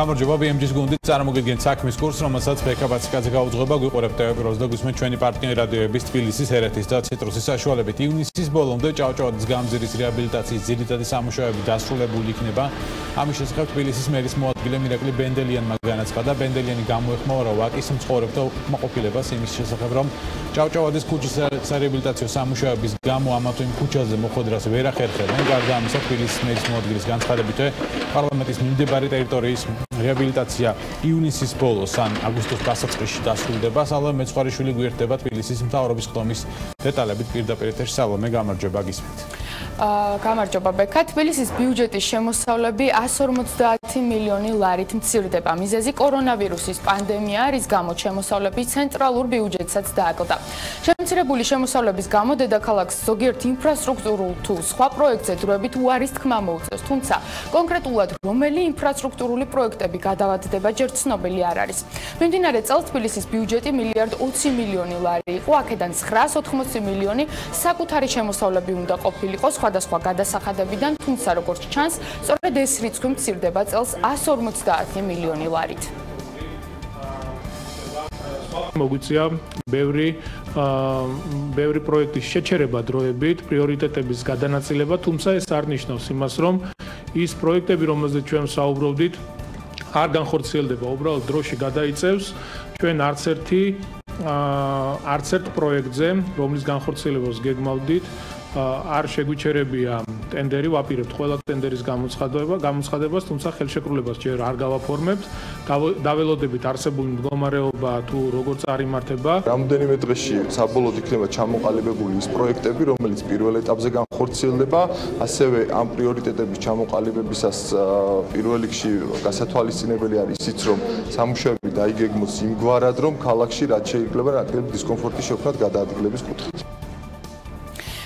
გამარჯობა BMG-ს გუნდი წარმოგიდგენთ საქმის კურსს, რომელსაც ბეკაბაციკაძე გაუძღვება, გვიყურებთ ტელევიზორს და გვისმენთ ჩვენი პარტნიორი რადიოების თბილისის ერეთის და ციტრუსის საშუალებით. ივნისის ბოლომდე ჭავჭავაძის გამზირის რეაბილიტაციის ძირითადი სამუშაოები დასრულებული იქნება. ამის შესახებ თბილისის მერის მოადგილე მირაკლი ბენდელიანმა განაცხადა, ბენდელიანი გამოეხმაურა რა ვაკის მცხოვრებთა უკმაყოფილებას იმის შესახებ, რომ ჭავჭავაძის ქუჩის რეაბილიტაციო სამუშაოების გამო ამა თუ იმ ქუჩაზე მოხდრას ვერ ახერხებენ. გარდა ამისა, თბილისის მერის მოადგილის განცხადებით, პარლამენტის მიმდებარე ტერიტორიის რეაბილიტაცია ივნისის ბოლოს ან აგვისტოს დასაწყისში დასრულდება. სალომე მეცხვარიშვილი გვერდება თბილისის მთავრობის ხდომის დეტალებით პირდაპირ ეთერში. სალომე, გამარჯობა გისმით. გამარჯობა ბექა. თბილისის ბიუჯეტის შემოსავლები 150 მილიონი ლარით მცირდება. მიზეზი კორონავირუსის პანდემია არის, გამო შემოსავლები ცენტრალურ ბიუჯეტსაც დააკლდა. შემცირებული შემოსავლების გამო დედაქალაქს ზოგიერთ ინფრასტრუქტურულ თუ სხვა პროექტზე დროებით უარის თქმა მოუწევს. თუმცა კონკრეტულად რომელი ინფრასტრუქტურული პროექტები გადავადდება ჯერ ცნობილი არ არის. მიმდინარე წელს თბილისის ბიუჯეტი მილიარდ 20 მილიონი ლარი იყო, აქედან 980 მილიონი საკუთარი შემოსავლები უნდა ყოფილიყო სხვადასხვა გადასახადებიდან, თუმცა როგორც ჩანს, სწორედ ეს რიცხვი მცირდება წელს 150 მილიონი ლარით. მოგვიწია ბევრი ბევრი პროექტის შეჩერება დროებით, პრიორიტეტების გადანაწილება, თუმცა ეს არ ნიშნავს იმას, რომ ის პროექტები, რომელზეც ჩვენ საუბრობდით, არ განხორციელდება, უბრალოდ დროში გადაიწევს ჩვენ არც ერთი არც ერთ პროექტზე, რომლის განხორციელებას გეგმავდით, არ შეგვიჩერებია ტენდერი, ვაპირებთ ყველა ტენდერის გამოცხადება, გამოცხადებას, თუმცა ხელშეკრულებას ჯერ არ გავაფორმებთ. დაველოდებით არსებული მდგომარეობა თუ როგორც არიმართება. რამდენიმე დღეში საბოლოოდ იქნება ჩამოყალიბებული ის პროექტები, რომელიც პირველ ეტაპზე განხორციელდება, ასევე ამ პრიორიტეტების ჩამოყალიბებისას პირველ რიგში გასათვალისწინებელი არის ისიც, რომ სამუშაოები დაიგეგმოს იმგვარად, რომ ქალაქში რაც შეიძლება რადგან დისკომფორტი შექმნათ გადაადგილების კუთხით.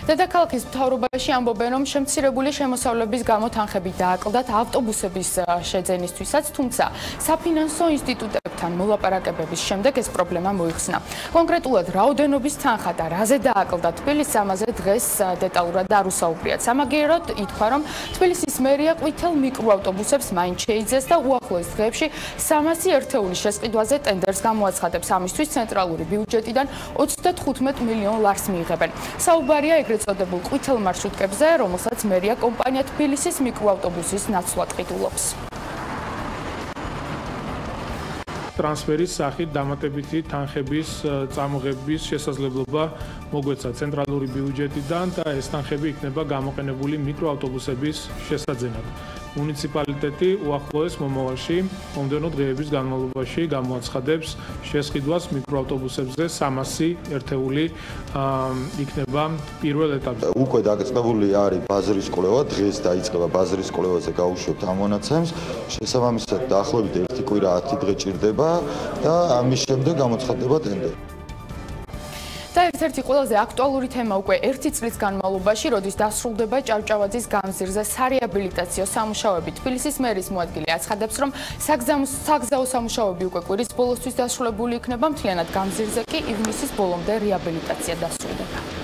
დედაქალაქის მთავრობაში ამბობენ, რომ შემცირებული შემოსავლების გამო თანხები დააკლდათ ავტობუსების შეძენისთვისაც, თუმცა საფინანსო ინსტიტუტებთან მოლაპარაკებების შემდეგ ეს პრობლემა მოიხსნა. კონკრეტულად, რაოდენობის თანხა და რაზე დააკლდა თბილისს ამაზე დღეს დეტალურად არ უსაუბრიათ. სამაგიეროდ ითქვა, რომ თბილისის მერია ყვითელ მიკროავტობუსებს მაინც შეიძეს და უახლოეს დღეებში 300 ერთეულის შესყიდვაზე ტენდერს გამოაცხადებს. ამისთვის ცენტრალური ბიუჯეტიდან 35 მილიონ ლარს მიიღებენ. საუბარია ეგრეთ ეგრეთ წოდებულ ყვითელ მარშრუტკებზე, რომელსაც მერია კომპანია თბილისის მიკროავტობუსის ნაცვლად ყიდულობს. ტრანსფერის სახით დამატებითი თანხების წამოღების შესაძლებლობა მოგვეცა ცენტრალური ბიუჯეტიდან და ეს თანხები იქნება გამოყენებული მიკროავტობუსების შესაძენად. მუნიციპალიტეტი უახლოეს მომავალში მომდენო დღეების განმავლობაში გამოაცხადებს შესყიდვას მიკროავტობუსებზე 300 ერთეული იქნება პირველ ეტაპზე. უკვე დაგწნეული არის ბაზრის კვლევა, დღეს დაიწყება ბაზრის კვლევაზე გაუშვებთ ამ მონაცემს. შესაბამისად დაახლოებით 1 კვირა 10 დღე ჭირდება და ამის შემდეგ გამოცხადდება ტენდერი. და ერთ-ერთი ყველაზე აქტუალური თემა უკვე ერთი წლის განმავლობაში, როდის დასრულდება ჭავჭავაძის გამზირზე სარეაბილიტაციო სამუშაოები. თბილისის მერის მოადგილე აცხადებს, რომ საგზაო სამუშაოები უკვე კვირის ბოლოსთვის დასრულებული იქნება, მთლიანად გამზირზე კი ივნისის ბოლომდე რეაბილიტაცია დასრულდება.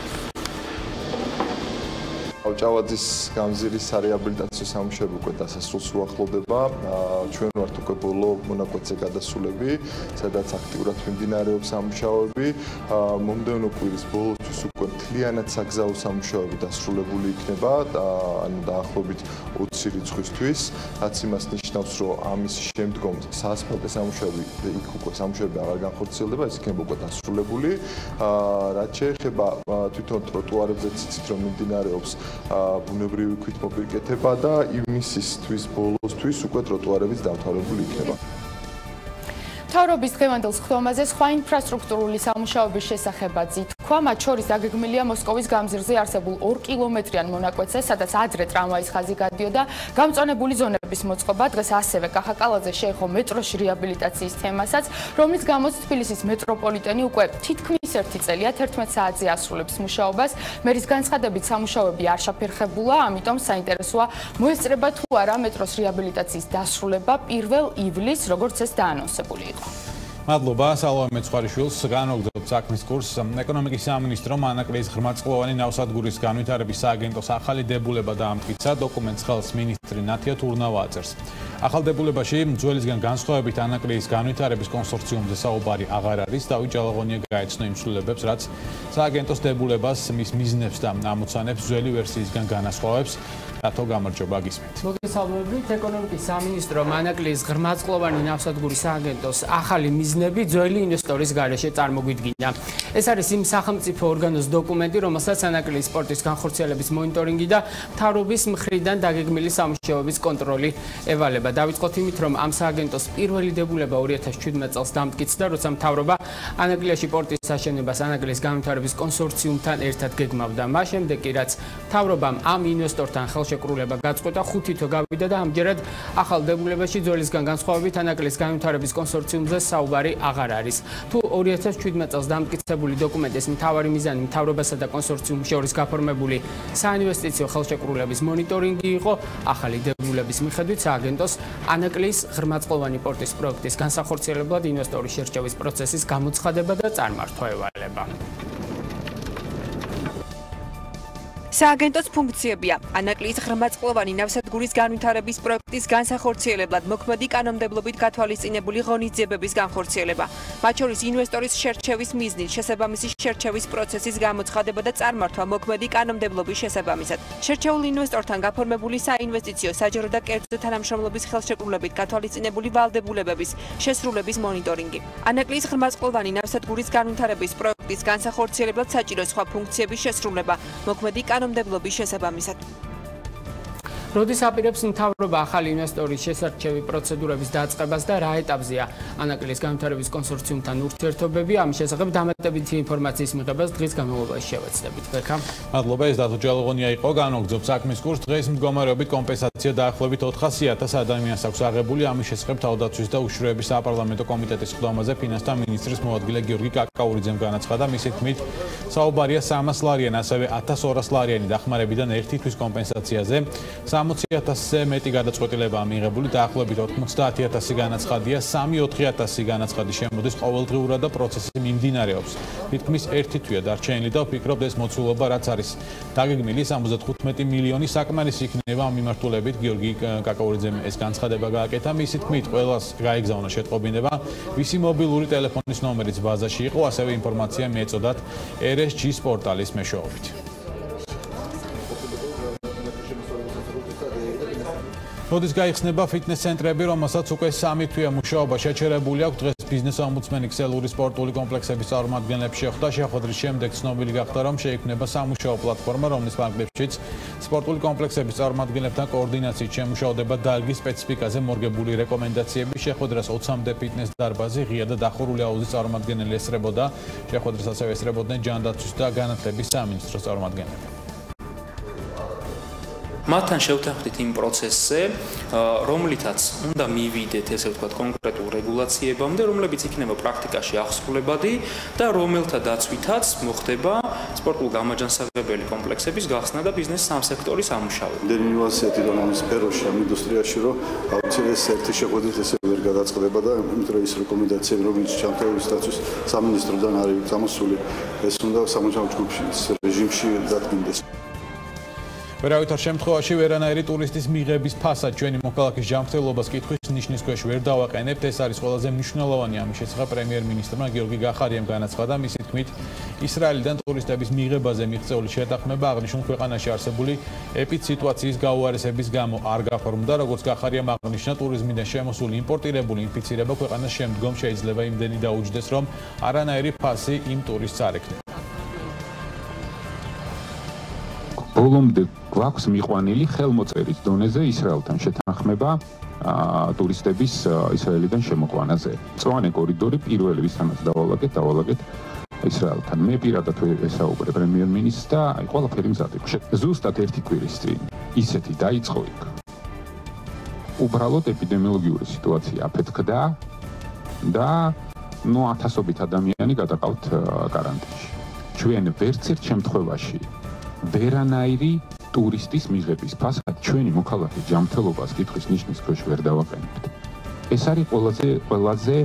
ჭავჭავაძის გამზირის სარეაბილიტაციო სამუშაოები უკვე დასასრულს უახლოვდება. ჩვენ ვართ უკვე ბოლო მონაკვეთზე გადასულები, სადაც აქტიურად მიმდინარეობს სამუშაოები. მომდევნო კვირის ბოლოსთვის უკვე მთლიანად საგზაო სამუშაოები დასრულებული იქნება, ანუ დაახლოებით 20 რიცხვისთვის. რაც იმას ნიშნავს, რომ ამის შემდგომ საასფალტო სამუშაოები იქ უკვე სამუშაოები აღარ განხორციელდება, ეს იქნება უკვე დასრულებული. რაც შეეხება თვითონ ტროტუარებზე ციცით რომ მიმდინარეობს ბუნებრივი ქვით მოპირკეთება და ივნისისთვის ბოლოსთვის უკვე ტროტუარებიც დამთავრებული იქნება. თავრობის დღევანდელ ხდომაზე სხვა ინფრასტრუქტურული სამუშაოების შესახებაც ითქვა, მათ შორის აგეგმილია მოსკოვის გამზირზე არსებულ 2 კილომეტრიან მონაკვეთზე, სადაც ადრე ტრამვაის ხაზი გადიოდა, გამწონებული ზონების მოწყობა დღეს ასევე კახაკალაძე შეეხო მეტროში რეაბილიტაციის თემასაც, რომლის გამოც თბილისის მეტროპოლიტენი უკვე თითქმის ერთი წელია 11 საათზე ასრულებს მუშაობას. მერის განცხადებით სამუშაოები არ შეფერხებულა, ამიტომ საინტერესოა მოესწრება თუ არა მეტროს რეაბილიტაციის დასრულება 1 ივლისს, როგორც ეს დაანონსებული იყო. მადლობა სალომე მეცხარიშვილს განოგზავნოთ საქმის კურსს ეკონომიკის სამინისტრო მანაკლიის ღრმაწლოვანი ნავსადგურის განვითარების სააგენტოს ახალი დებულება დაამტკიცა დოკუმენტს ხელს მინისტრი ნათია თურნავა აწერს ახალ დებულებაში ძველისგან განსხვავებით ანაკლიის განვითარების კონსორციუმზე საუბარი აღარ არის. დავით ჯალაღონია გაეცნო იმ სრულებებს, რაც სააგენტოს დებულებას მის მიზნებს და ამოცანებს ძველი ვერსიისგან განასხვავებს. რატო გამარჯობა გისმენთ. მოგესალმებით ეკონომიკის სამინისტრო მანაკლის ღრმაწყლოვანი ნავსადგურის სააგენტოს ახალი მიზნები ძველი ინვესტორის გარეშე წარმოგვიდგინა. ეს არის იმ სახელმწიფო ორგანოს დოკუმენტი, რომელსაც ანაკლის სპორტის განხორციელების მონიტორინგი და მთავრობის მხრიდან დაგეგმილი სამუშაოების კონტროლი ევალება. დავიწყოთ იმით, რომ ამ სააგენტოს პირველი დებულება 2017 წელს დამტკიცდა, როცა მთავრობა ანაკლიაში პორტის საშენებას ანაკლის განვითარების კონსორციუმთან ერთად გეგმავდა. მას შემდეგ კი რაც მთავრობამ ამ ინვესტორთან ხელს ხელშეკრულება გაწყვეტა ხუთი თო გავიდა და ამჯერად ახალ დებულებაში ძველისგან განსხვავებით ანაკლის განვითარების კონსორციუმზე საუბარი აღარ არის. თუ 2017 წელს დამტკიცებული დოკუმენტის მთავარი მიზანი მთავრობასა და კონსორციუმის შორის გაფორმებული საინვესტიციო ხელშეკრულების მონიტორინგი იყო, ახალი დებულების მიხედვით სააგენტოს ანაკლის ღრმაწყლოვანი პორტის პროექტის განსახორციელებლად ინვესტორის შერჩევის პროცესის გამოცხადება და წარმართვა ევალება. სააგენტოს ფუნქციებია: ანაკლიის ღრმაწყლოვანი ნავსადგურის განვითარების პროექტის განსახორციელებლად მოქმედი კანონმდებლობით გათვალისწინებული ღონისძიებების განხორციელება, მათ შორის ინვესტორის შერჩევის მიზნით შესაბამისი შერჩევის პროცესის გამოცხადება და წარმართვა მოქმედი კანონმდებლობის შესაბამისად. შერჩეულ ინვესტორთან გაფორმებული საინვესტიციო საჯარო და კერძო თანამშრომლობის ხელშეკრულებით გათვალისწინებული ვალდებულებების შესრულების მონიტორინგი. ანაკლიის ღრმაწყლოვანი ნავსადგურის განვითარების პროექტის განსახორციელებლად საჭირო სხვა ფუნქციების შესრულება, მოქმედი კანონმდებლობის შესაბამისად. როდის აპირებს მთავრობა ახალი ინვესტორის შესარჩევი პროცედურების დაწყებას და რა ეტაპზეა ანაკლის განვითარების კონსორციუმთან ურთიერთობები ამის შესახებ დამატებითი ინფორმაციის მიღებას დღის განმავლობაში შევეცდებით. ბექა. მადლობა ეს დათო ჯალღონია იყო განოგზობ საქმის კურს დღეს მდგომარეობით კომპენსაცია დაახლოებით 400.000 ადამიანს აქვს აღებული ამის შესახებ თავდაცვის და უშუალოების საპარლამენტო კომიტეტის ხდომაზე ფინანსთა მინისტრის მოადგილე გიორგი კაკაურიძემ განაცხადა მისი თქმით საუბარია 300 ლარიან ასევე 1200 ლარიანი დახმარებიდან ერთი თვის კომპენსაციაზე 60000-ზე მეტი გადაწყვეტილებაა მიღებული და ახლობით 90000 განაცხადია, 3-4000 განაცხადი შემოდის ყოველდღიურად და პროცესი მიმდინარეობს. თითქმის ერთი თვეა დარჩენილი და ვფიქრობ ეს მოცულობა რაც არის დაგეგმილი 75 მილიონი საკმარისი იქნება ამ მიმართულებით. გიორგი კაკაურიძემ ეს განცხადება გააკეთა. მისი თქმით ყველას გაიგზავნა შეტყობინება. ვისი მობილური ტელეფონის ნომერიც ბაზაში იყო ასევე ინფორმაცია მიეწოდათ RSG სპორტალის მეშვეობით. მოდის გაიხსნება ფიტნეს ცენტრები, რომელსაც უკვე სამი თვეა მუშაობა შეჩერებული აქვს. დღეს ბიზნეს ომბუდსმენი ქსელური სპორტული კომპლექსების წარმომადგენლებს შეხვდა. შეხვედრის შემდეგ ცნობილი გახდა, რომ შეიქმნება სამუშაო პლატფორმა, რომლის ფარგლებშიც სპორტული კომპლექსების წარმომადგენლებთან კოორდინაციით შემუშავდება დარგის სპეციფიკაზე მორგებული რეკომენდაციები. შეხვედრას 20-მდე ფიტნეს დარბაზი ღია და დახურული აუზის წარმომადგენელი ესწრებოდა. შეხვედრას ასევე ესწრებოდნენ ჯანდაცვის და განათლების სამინისტროს წარმომადგენლები. მათთან შევთანხმდით იმ პროცესზე, რომლითაც უნდა მივიდეთ, ესე ვთქვათ, კონკრეტულ რეგულაციებამდე, რომლებიც იქნება პრაქტიკაში აღსრულებადი და რომელთა დაცვითაც მოხდება სპორტულ გამაჯანსაღებელი კომპლექსების გახსნა და ბიზნეს სამსექტორის ამუშავება. დენიუასია თვითონ ამ სფეროში, ამ ინდუსტრიაში, რომ აუცილებლად ერთი შეხვედრით ესე ვერ გადაწყდება და იმიტომ რომ ის რეკომენდაციები, რომელიც ჩამოთვლების დაცვის სამინისტროდან არის გამოსული, ეს უნდა სამუშაო ჯგუფის რეჟიმში დადგინდეს. ვერავითარ შემთხვევაში ვერანაირი ტურისტის მიღების ფასად ჩვენი მოქალაქის ჯანმრთელობას კითხვის ნიშნის ქვეშ ვერ დავაყენებთ. ეს არის ყველაზე მნიშვნელოვანი ამის შესახებ პრემიერ-მინისტრმა გიორგი გახარიამ განაცხადა. მისი თქმით, ისრაელიდან ტურისტების მიღებაზე მიღწეული შეთანხმება აღნიშნულ ქვეყანაში არსებული ეპიდსიტუაციის გაუარესების გამო არ გაფორმდა. როგორც გახარიამ აღნიშნა, ტურიზმიდან შემოსული იმპორტირებული ინფიცირება ქვეყანას შემდგომ შეიძლება იმდენი დაუჯდეს, რომ არანაირი ფასი იმ ტურისტს არ ექნება. ბოლომდე გვაქვს მიყვანილი ხელმოწერის დონეზე ისრაელთან შეთანხმება ტურისტების ისრაელიდან შემოყვანაზე. წვანე კორიდორი პირველი ვისთანაც დავალაგეთ, დავალაგეთ ისრაელთან. მე პირადად ესაუბრე პრემიერ-მინისტრს და აი ყველაფერი მზად იყო. ზუსტად ერთი კვირის წინ ისეთი დაიწყო იქ. უბრალოდ ეპიდემიოლოგიური სიტუაცია აფეთქდა და ნუ ათასობით ადამიანი გადაყავთ კარანტინში. ჩვენ ვერც ერთ შემთხვევაში ვერანაირი ტურისტის მიღების ფასად ჩვენი მოქალაქე ჯანმრთელობას კითხვის ნიშნის ქვეშ ვერ დავაყენებთ. ეს არის ყველაზე ყველაზე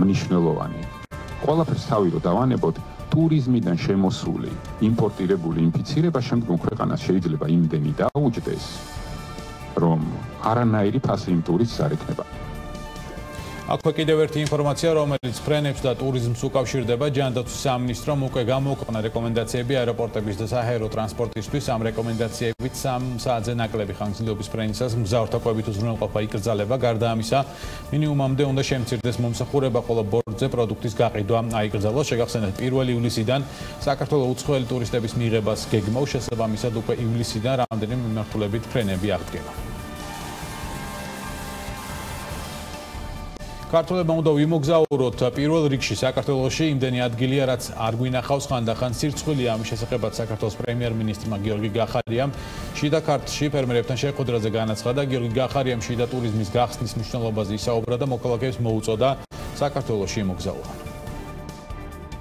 მნიშვნელოვანი. ყველაფერს თავი რო დავანებოთ, ტურიზმიდან შემოსული იმპორტირებული ინფიცირება შემდგომ ქვეყანას შეიძლება იმდენი დაუჯდეს, რომ არანაირი ფასი იმ ტურის არ იქნება. აქვე კიდევ ერთი ინფორმაცია, რომელიც ფრენებს და ტურიზმს უკავშირდება, ჯანდაცვის სამინისტრომ უკვე გამოუქვეყნა რეკომენდაციები აეროპორტების და საჰაერო ტრანსპორტისთვის. ამ რეკომენდაციებით 3 საათზე ნაკლები ხანგრძლივობის ფრენისას მგზავრთა კვებით უზრუნველყოფა იკრძალება. გარდა ამისა, მინიმუმამდე უნდა შემცირდეს მომსახურება, ხოლო ბორტზე პროდუქტის გაყიდვა აიკრძალოს. შეგახსენებთ, 1 ივლისიდან საქართველოს უცხოელი ტურისტების მიღებას გეგმავს შესაბამისად უკვე ივლისიდან რამდენიმე მიმართულებით ფრენები აღდგება. ქართულებმა უნდა ვიმოგზაუროთ პირველ რიგში საქართველოსში იმდენი ადგილია რაც არ გვინახავს ხანდახან სირცხვილია. ამის შესახებაც საქართველოს პრემიერ-მინისტრმა გიორგი გახარიამ შიდა ქართლში ფერმერებთან შეხვედრაზე განაცხადა. გიორგი გახარიამ შიდა ტურიზმის გახსნის მნიშვნელობაზე ისაუბრა და მოქალაქეებს მოუწოდა საქართველოსში იმოგზაურონ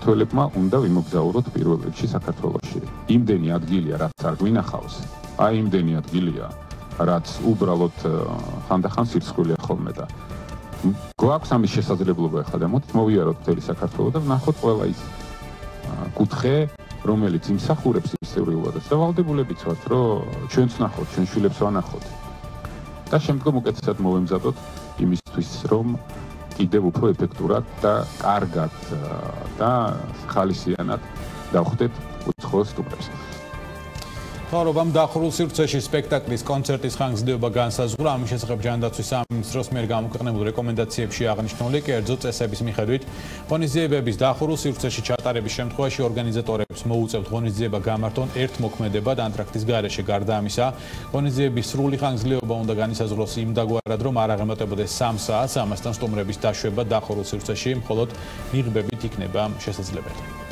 თოლებმა უნდა ვიმოგზაუროთ პირველ რიგში საქართველოსში იმდენი ადგილია რაც არ გვინახავს. აი იმდენი ადგილია რაც უბრალოდ ხანდახან სირცხვილია ხოლმე და გვაქვს ამის შესაძლებლობა ახლა და მოდით მოვიაროთ მთელი საქართველოს და ვნახოთ ყველა ის კუთხე რომელიც იმსახურებს ისტორიულად და ვალდებულებიც ვართ რომ ჩვენც ნახოთ ჩვენ შვილებს ვანახოთ. და შემდგომ უკეთესად მოვემზადოთ იმისთვის რომ კიდევ უფრო ეფექტურად და კარგად და ხალისიანად დავხვდეთ უცხოეს სტუმრებს თავრობამ დახურულ სივრცეში სპექტაკლის კონცერტის ხანგრძლივობა განსაზღვრა. ამის შესახებ ჯანდაცვის სამინისტროს მიერ გამოქვეყნებულ რეკომენდაციებში აღნიშნული კერძო წესების მიხედვით, ღონისძიებების დახურულ სივრცეში ჩატარების შემთხვევაში ორგანიზატორებს მოუწევთ ღონისძიება გამართონ ერთ მოქმედებად ანტრაქტის გარეშე. გარდა ამისა, ღონისძიების სრული ხანგრძლივობა უნდა განისაზღვროს იმდაგვარად, რომ არ აღემატებოდეს 3 საათს, ამასთან სტუმრების დაშვება დახურულ სივრცეში მხოლოდ მიღბებით იქნება შესაძლებელი.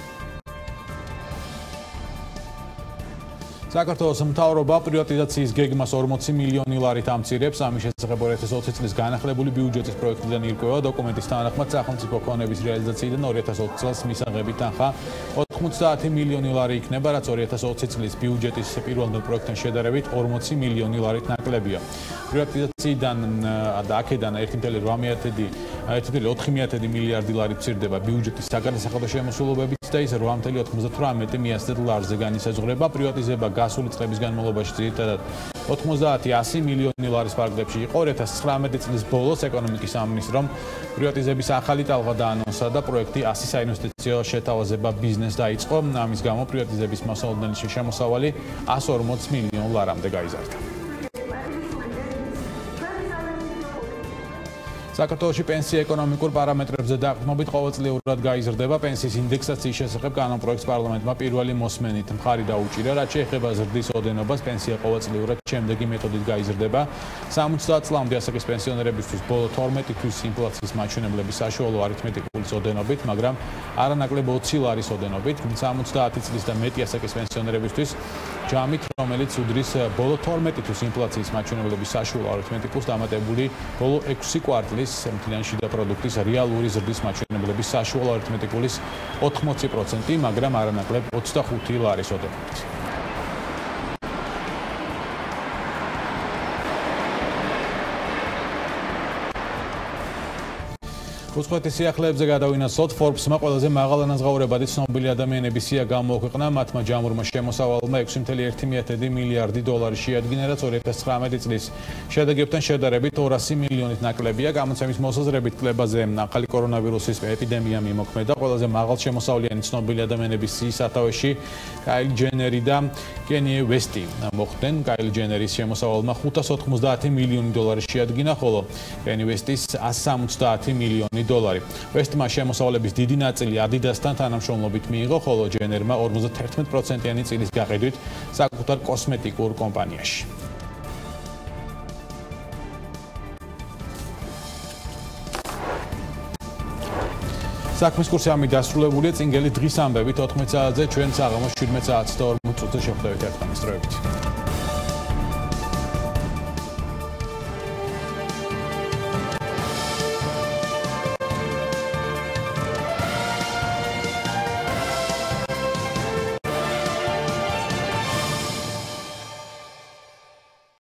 საქართველოს მთავრობა პრივატიზაციის გეგმას 40 მილიონი ლარით ამცირებს. ამის შესახებ 2020 წლის განახლებული ბიუჯეტის პროექტიდან ირკვევა დოკუმენტის თანახმად სახელმწიფო ქონების რეალიზაციიდან 2020 წელს მისაღებით თანხა 90 მილიონი ლარი იქნება, რაც 2020 წლის ბიუჯეტის პირველ პროექტთან შედარებით 40 მილიონი ლარით ნაკლებია. პრივატიზაციიდან და აქედან 1.8 1.4 მილიარდი ლარი მცირდება ბიუჯეტის საგანახავო შემოსულობებით და ის 8.98 მილიარდ ლარზე განისაზღვრება. პრივატიზება გასული წლების განმავლობაში ძირითადად 90-100 მილიონი ლარის ფარგლებში იყო. 2019 წლის ბოლოს ეკონომიკის სამინისტრომ პრივატიზების ახალი ტალღა დაანონსა და პროექტი 100 საინვესტიციო შეთავაზება ბიზნეს დაიწყო. ამის გამო პრივატიზების მასალდენის შემოსავალი 140 მილიონ ლარამდე გაიზარდა საქართველოსი პენსია ეკონომიკურ პარამეტრებზე დაყრდნობით ყოველწლიურად გაიზრდება. პენსიის ინდექსაციის შესახებ კანონ პროექტს პარლამენტმა პირველი მოსმენით მხარი დაუჭირა რაც შეეხება ზრდის ოდენობას. პენსია ყოველწლიურად შემდეგი მეთოდით გაიზრდება. 70 წლამდე ასაკის პენსიონერებისთვის ბოლო 12 თვის ინფლაციის მაჩვენებლების საშუალო არითმეტიკული ოდენობით მაგრამ არანაკლებ 20 ლარის ოდენობით 70 წლის და მეტი ასაკის პენსიონერებისთვის ჯამით რომელიც უდრის ბოლო 12 თვის ინფლაციის მაჩვენებლების საშუალო არითმეტიკულს დამატებული ბოლო 6 კვარტლის მთლიანი შიდა პროდუქტის რეალური ზრდის მაჩვენებლების საშუალო არითმეტიკულის 80%, მაგრამ არანაკლებ 25 ლარის ოდენობით. უცხოეთის სიახლეებზე გადავინაცვლოთ Forbes-მა ყველაზე მაღალ ანაზღაურებადი ცნობილი ადამიანების სია გამოქვეყნა. მათმა ჯამურმა შემოსავალმა 6.1 მილიარდი დოლარი შეადგინა რაც 2019 წლის შედეგებთან შედარებით 200 მილიონით ნაკლებია. გამოცემის მოსაზრებით კლებაზე ახალი კორონავირუსის ეპიდემია მიმოქმედა. ყველაზე მაღალ შემოსავლიანი ცნობილი ადამიანების სიის სათავეში კაილი ჯენერი და კენი ვესტი მოხდნენ კაილი ჯენერის შემოსავალმა 590 მილიონი დოლარი შეადგინა ხოლო კენი ვესტის 170 მილიონი დოლარი. ვესტმა შემოსავლების დიდი ნაწილი Adidas-თან თანამშრომლობით მიიღო, ხოლო Jenner-მა 51%-იანი წილის გაყიდვით საკუთარ კოსმეტიკურ კომპანიაში. საქმის კურსი ამი დასრულებულია წინგელი დღის ამბები 14 საათზე ჩვენ საღამოს 17 საათს და 40 წუთზე შეხვდებით ერთმანეთს დროებით.